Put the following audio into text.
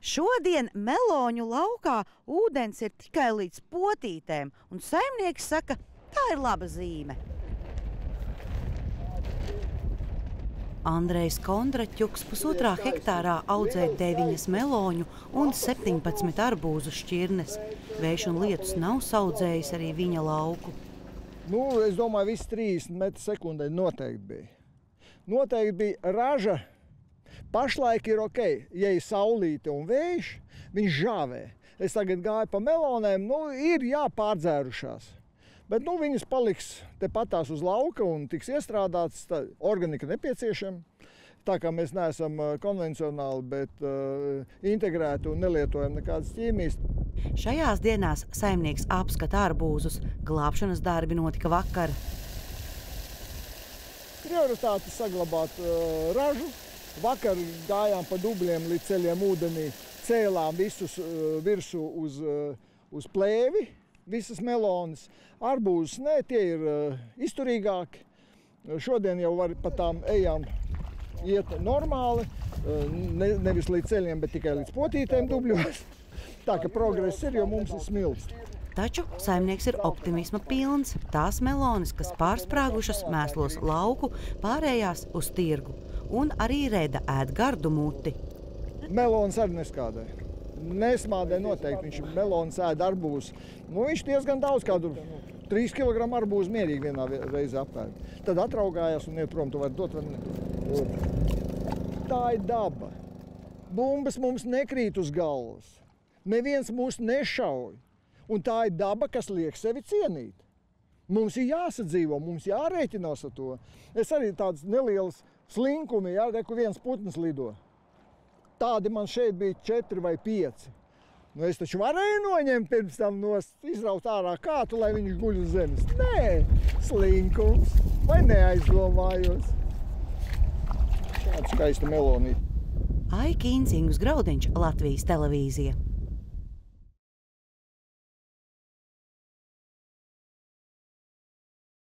Šodien meloņu laukā ūdens ir tikai līdz potītēm, un saimnieks saka, tā ir laba zīme. Andrejs Kondraķuks pusotrā hektārā audzē 9 meloņu un 17 arbūzu šķirnes. Vējš un lietus nav saudzējis arī viņa lauku. Nu, es domāju, viss 30 metru sekundē noteikti bija. Noteikti bija raža. Pašlaik ir ok, ja ir saulīte un vējš, viņš žāvē. Es tagad gāju pa melonēm, nu, ir jāpārdzērušās. Bet nu, viņas paliks tepatās uz lauka un tiks iestrādātas. Tā organika nepieciešama. Tā kā mēs neesam konvencionāli, bet uh, integrēti un nelietojam nekādas ķīmijas. Šajās dienās saimnieks apskata arbūzus. Glābšanas darbi notika vakar. Prioritāte saglabāt uh, ražu. Vakar gājām pa dubļiem līdz ceļiem ūdenī, cēlām visus uh, virsū uz, uh, uz plēvi, visas melonas. Arbūzus nē, tie ir uh, izturīgāki. Šodien jau var pa tām ejām iet normāli, ne, nevis līdz ceļiem, bet tikai līdz potītēm dubļos. Tā ka progress ir, jo mums ir smilts. Taču saimnieks ir optimisma pilns. Tās melonas, kas pārsprāgušas, mēslos lauku, pārējās uz tirgu. Un arī reda ēd gardu muti. Melonas arī neskādē. Nesmādē noteikti. Viņš melonas ēd arbūs. Nu, viņš diezgan daudz, kādu 3 kg arbūzu mierīgi vienā reizē apēd. Tad atraugājās un iet prom. Tu vari dot vai nedot. Tā ir daba. Bumbas mums nekrīt uz galvas. Neviens mūs nešauj. Un tā ir daba, kas liek sevi cienīt. Mums ir jāsadzīvo, mums jārēķinās ar to. Es arī tādas nelielas slinkumi, jā, re, kur viens putns lido. Tādi man šeit bija četri vai pieci. Nu, es taču varēju noņemt pirms tam nost, izraut ārā kātu, lai viņš guļ uz zemes. Nē, slinkums, vai neaizdomājos. Šāda skaista melonīte. Aiki Incingus Graudiņš, Latvijas televīzija.